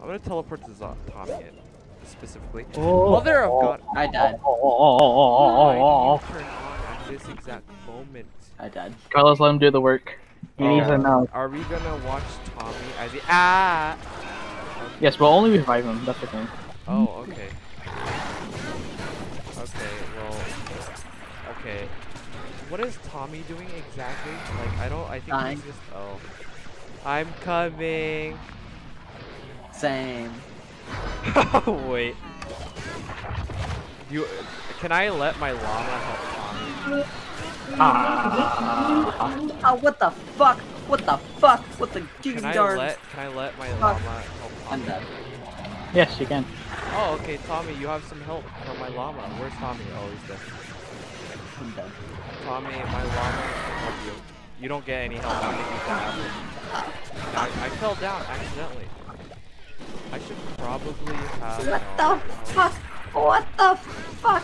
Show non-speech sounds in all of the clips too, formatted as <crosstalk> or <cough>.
I'm gonna teleport to Z Tommy in, specifically. Oh, Mother of God! I died. Oh, oh, oh, oh, oh, Why oh, did you turn on at this exact moment? I died. Carlos, let him do the work. He Oh. needs to know. Are we gonna watch Tommy as he ah? Yes, we'll only revive him. That's the thing. Oh, okay. Okay, well, okay. What is Tommy doing exactly? Like, I don't. I think Dying. he's just. Oh, I'm coming. Same. <laughs> Wait. You. Can I let my llama help Tommy? Ah. Oh, what the fuck? What the fuck? What the Can jeez I darn? let? Can I let my Fuck. llama help I'm Tommy? dead. Yes, you can. Oh, okay, Tommy. You have some help from my llama. Where's Tommy? Oh, he's dead. I'm dead. Tommy, my llama can help you. You don't get any help. I think you can. I, I fell down accidentally. I should probably have. What the fuck? What the fuck?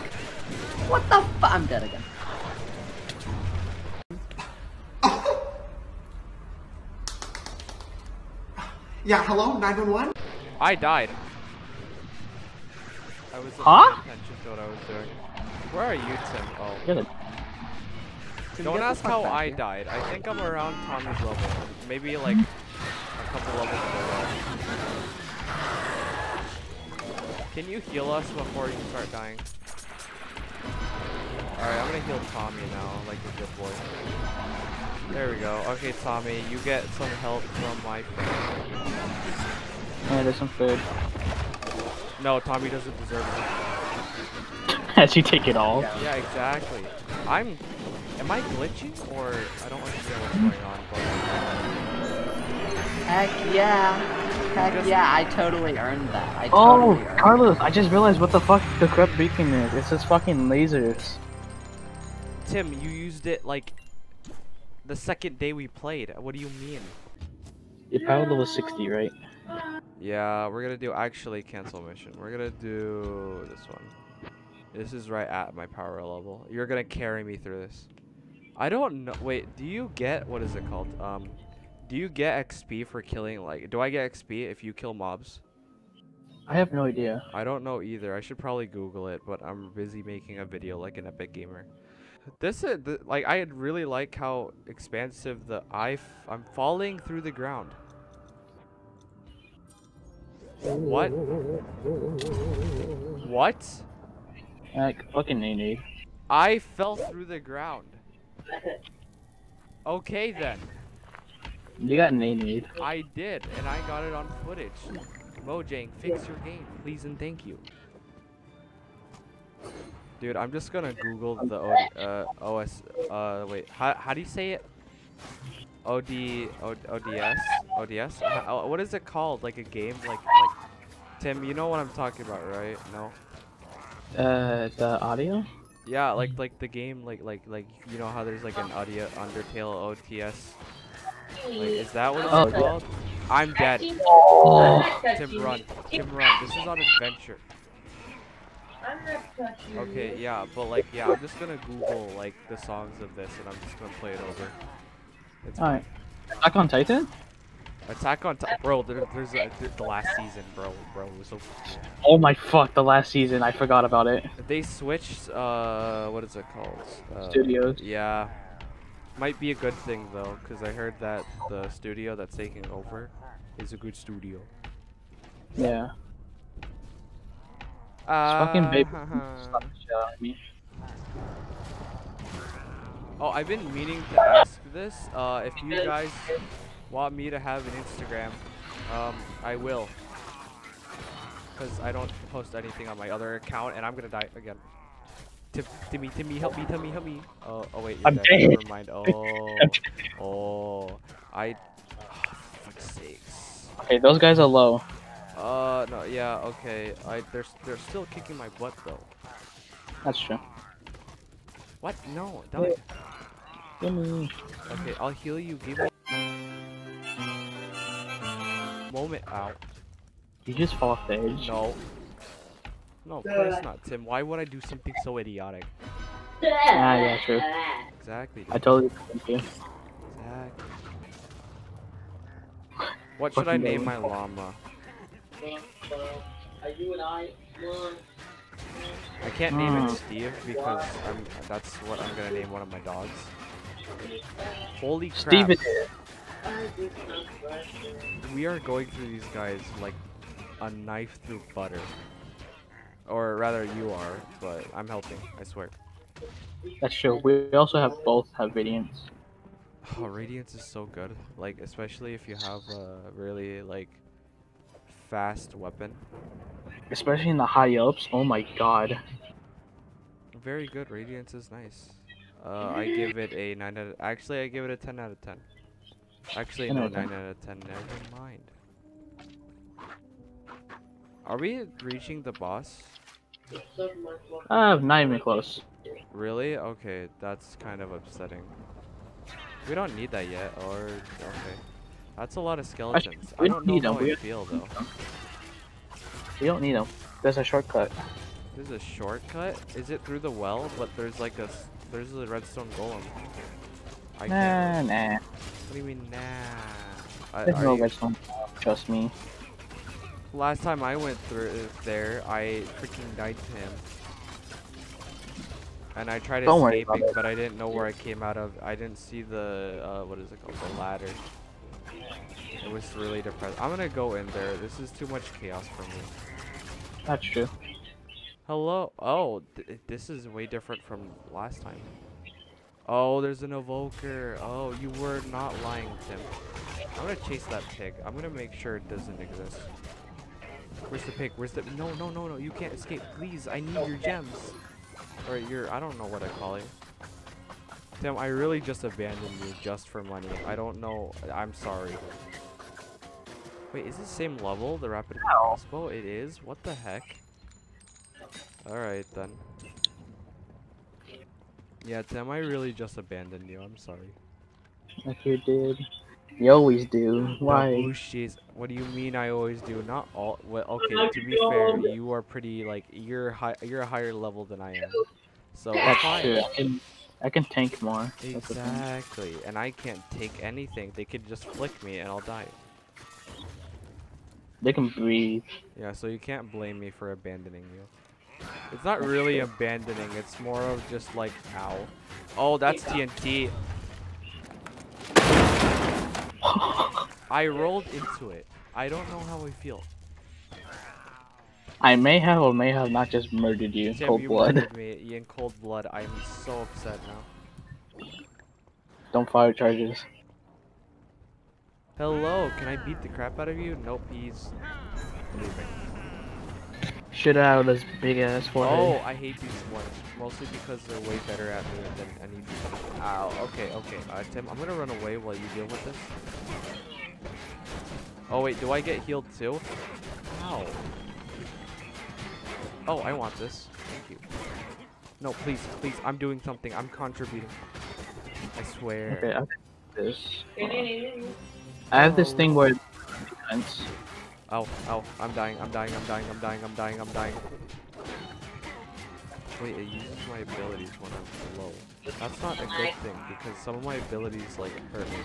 What the fuck? I'm dead again. <laughs> Yeah, hello, 911? I died. I was Huh? paying attention to what I was doing. Where are you, Tim? Oh. You're Don't ask how I here. died. I think I'm around Tommy's level. Maybe like a couple levels below. Can you heal us before you start dying? Alright, I'm gonna heal Tommy now, like a good boy. There we go. Okay, Tommy, you get some help from my friend. Yeah, there's some food. No, Tommy doesn't deserve it. As you take it all. Yeah. Yeah, exactly. I'm. Am I glitching or I don't understand what's going on? But Heck yeah. Heck Just- yeah, I totally earned that. I Oh, totally earned Carlos, I just realized what the fuck the corrupt beacon is. It's just fucking lasers. Tim, you used it like the second day we played. What do you mean? Your power level is 60, right? Yeah, we're gonna do actually cancel mission. We're gonna do this one. This is right at my power level. You're gonna carry me through this. I don't know. Wait, do you get what is it called? Um, do you get XP for killing? Like, do I get XP if you kill mobs? I have no idea. I don't know either. I should probably Google it, but I'm busy making a video like an epic gamer. This is th like I really like how expansive the I f I'm falling through the ground. What? What? Like, fucking need. I fell through the ground. Okay then. You got an need. I did, and I got it on footage. Mojang, fix your game, please and thank you. Dude, I'm just gonna Google the O- uh, OS. Uh, wait, how, how do you say it? OD, O- ODS, ODS. How, what is it called? Like a game? Like like. Tim, you know what I'm talking about, right? No. Uh, the audio? Yeah, like like the game, like like like you know how there's like an audio Undertale OTS. Like, is that what it's Oh, yeah. called? I'm dead. Oh. Tim, run. Tim, run. This is on adventure. Okay, yeah, but like, yeah, I'm just gonna Google like the songs of this, and I'm just gonna play it over. It's Alright. Attack on Titan? Attack on Titan, bro. There, there's a, the last season, bro, bro. it was So Oh my fuck, the last season, I forgot about it. they switched. Uh, what is it called? Uh, Studios. Yeah, might be a good thing though, because I heard that the studio that's taking over is a good studio. Yeah. Uh, fucking baby. Slap the shit out of me. Oh, I've been meaning to ask this. Uh, if you guys want me to have an Instagram, um, I will. Cause I don't post anything on my other account, and I'm gonna die again. Tim, Timmy, Timmy, help me, Timmy, help me. Oh, oh wait, you're I'm dead. dead. Never mind. <laughs> Oh, oh, I. Oh, fuck's sakes. Okay, those guys are low. Uh, no, yeah, okay. I they're they're still kicking my butt though. That's true. What? No, die. Gimme. Okay, I'll heal you. Give me moment out. You just fall off the edge. No. No, of course not, Tim. Why would I do something so idiotic? Ah, yeah, true. Exactly. I totally agree. Exactly. What should I name my llama? I can't name it Hmm. Steve because I'm. That's what I'm gonna name one of my dogs. Holy crap! Steve is We are going through these guys like a knife through butter. Or rather, you are, but I'm helping. I swear. That's true. We also have both have Radiance. <sighs> Oh, Radiance is so good. Like, especially if you have a really like fast weapon. Especially in the high ups. Oh my god. Very good. Radiance is nice. Uh, I give it a nine out. Of, actually, I give it a ten out of ten. Actually, 10 no, out of 10. nine out of ten. Never mind. Are we reaching the boss? Uh, not even close. Really? Okay, that's kind of upsetting. We don't need that yet, or okay. That's a lot of skeletons. I we don't need know them, how we I don't feel though. We don't need them. There's a shortcut. There's a shortcut. Is it through the well? But there's like a... there's a redstone golem. I can't. Nah, nah. What do you mean nah? I, There's no you- redstone. Trust me. Last time I went through there, I freaking died to him. And I tried Don't escaping, but I didn't know where I came out of. I didn't see the uh, what is it called? The ladder. It was really depressing. I'm gonna go in there. This is too much chaos for me. That's true. Hello. Oh, th this is way different from last time. Oh, there's an evoker. Oh, you were not lying, Tim. I'm gonna chase that pig. I'm gonna make sure it doesn't exist. Where's the pig? Where's the? No, no, no, no. You can't escape. Please, I need your gems. Or your. I don't know what I call it. Tim, I really just abandoned you just for money. I don't know. I'm sorry. Wait, is this same level? The rapid crossbow? It is. What the heck? Alright then. Yeah, Tim, I really just abandoned you. I'm sorry. Like you did. You always do. Why? Babushis. What do you mean I always do? Not all. Well, okay, to be fair, you are pretty, like, you're high, you're a higher level than I am. So, That's fine. true. I can, I can tank more. That's the thing. Exactly. And I can't take anything. They could just flick me and I'll die. They can breathe. Yeah, so you can't blame me for abandoning you. It's not really abandoning, it's more of just like, ow. Oh, that's TNT. I rolled into it. I don't know how I feel. I may have or may have not just murdered you. Tim, Cold you blood. murdered <laughs> me in cold blood. I'm so upset now. Don't fire charges. Hello, can I beat the crap out of you? Nope, he's leaving. Shit out of this big ass one. Oh, forehead. I hate these ones. Mostly because they're way better at me than any. of these. Ow. Okay, okay. Uh, Tim, I'm gonna run away while you deal with this. Oh wait, do I get healed too? Ow. Oh, I want this. Thank you. No, please, please. I'm doing something. I'm contributing. I swear. Okay, I have this. I have this thing where defense. Ow, ow. I'm dying. I'm dying. I'm dying. I'm dying. I'm dying. I'm dying. Wait, it uses my abilities when I'm low. That's not a good thing because some of my abilities like hurt me.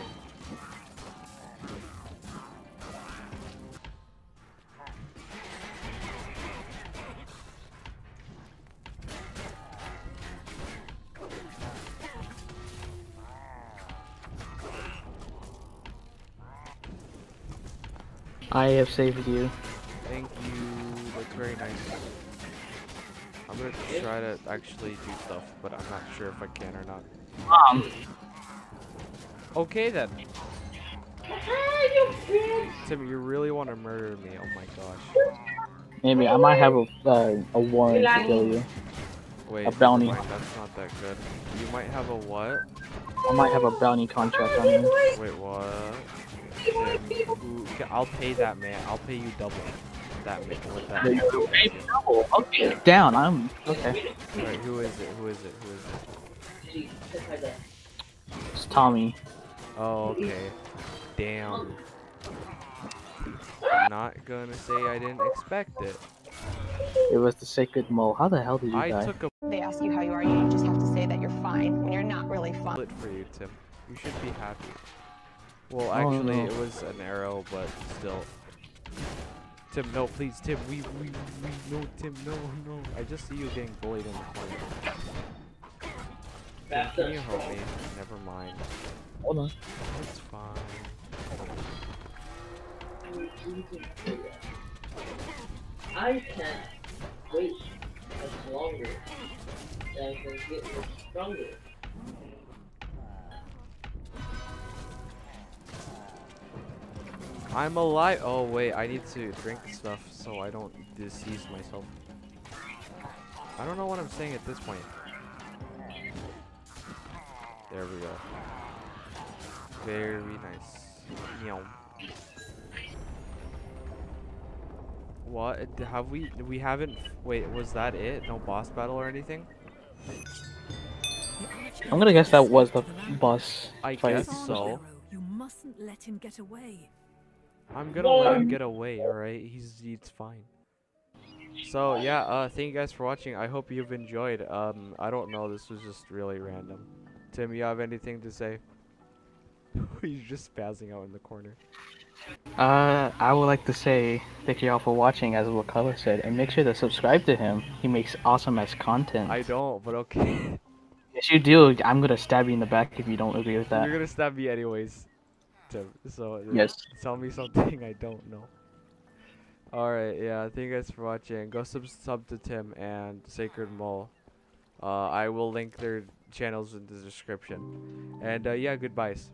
I have saved you. Thank you. That's very nice. I'm gonna try to actually do stuff, but I'm not sure if I can or not. Mom. Okay then. Tim, you really want to murder me? Oh my gosh. Maybe I might have a uh, a warrant to kill you. Wait, A bounty. mind, That's not that good. You might have a what? I might have a bounty contract on you. Wait, what? Tim, who, okay, I'll pay that man. I'll pay you double. That man. What that man. Oh, okay. Down. I'm okay. Wait, who is it? Who is it? Who is it? It's Tommy. Oh, okay. Damn. Not gonna say I didn't expect it. It was the sacred mole. How the hell did you I die? took a They ask you how you are, you just have to say that you're fine when you're not really fine. bullet for you, Tim. You should be happy. Well, Oh, actually, no. it was an arrow, but still. Tim, no, please, Tim. We, we, we, no, Tim, no, no. I just see you getting bullied in the corner. Tim, can you help me? Never mind. Hold on. It's fine. I can't wait much longer than I can get much stronger. I'm alive. Oh wait, I need to drink stuff so I don't disease myself. I don't know what I'm saying at this point. There we go. Very nice. Meow. What? Have we? We haven't. Wait, was that it? No boss battle or anything? I'm gonna guess that was the boss I fight. guess so. You mustn't let him get away. I'm gonna let him get away. All right, he's he's fine. So yeah, uh, thank you guys for watching. I hope you've enjoyed. Um, I don't know. This was just really random. Tim, you have anything to say? <laughs> He's just spazzing out in the corner. Uh, I would like to say thank you all for watching, as Wakala said, and make sure to subscribe to him. He makes awesome ass content. I don't, but okay. Yes, you do. I'm gonna stab you in the back if you don't agree with that. You're gonna stab me anyways, Tim. So Yes. tell me something <laughs> I don't know. All right, yeah. Thank you guys for watching. Go sub sub to Tim and Sacred Mole. Uh, I will link their channels in the description. And uh, yeah, goodbyes.